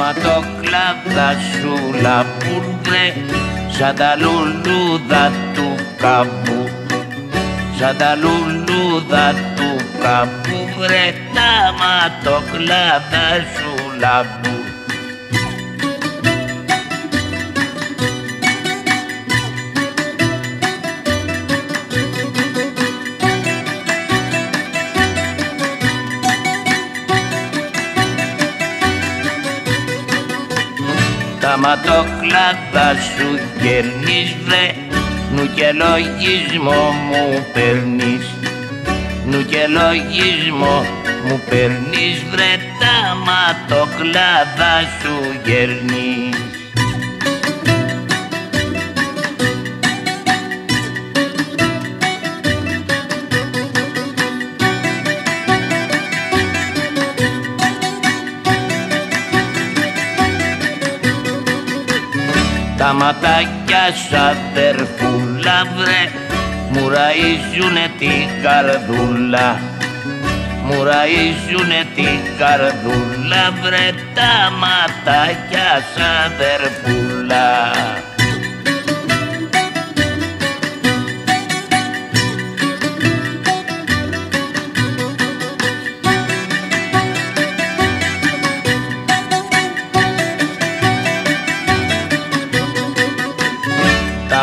ματοκλάδα σου λαπούρ βρε σαν τα λουλούδα του καπού σαν τα λουλούδα του καπού βρε τα ματοκλάδα σου λαπούρ Τα ματοκλάδα σου κερνείς βρε. Νου και λογισμό μου παίρνεις. Νου και λογισμό μου παίρνεις βρε. Τα ματοκλάδα σου κερνείς Τα ματάκια σου αδερφούλα βρε. Μου ραΐζουνε την καρδούλα. Μου ραΐζουνε την καρδούλα βρε. Τα ματάκια σου αδερφούλα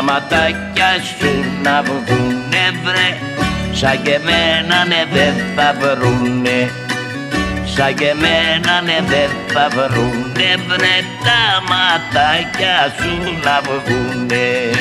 ματάκια σου να βγουνε βρε. Σαν και εμένα ναι δεν θα βρουνε σαν και εμένα ναι δεν θα βρουνε βρε. Τα ματάκια σου να βγουνε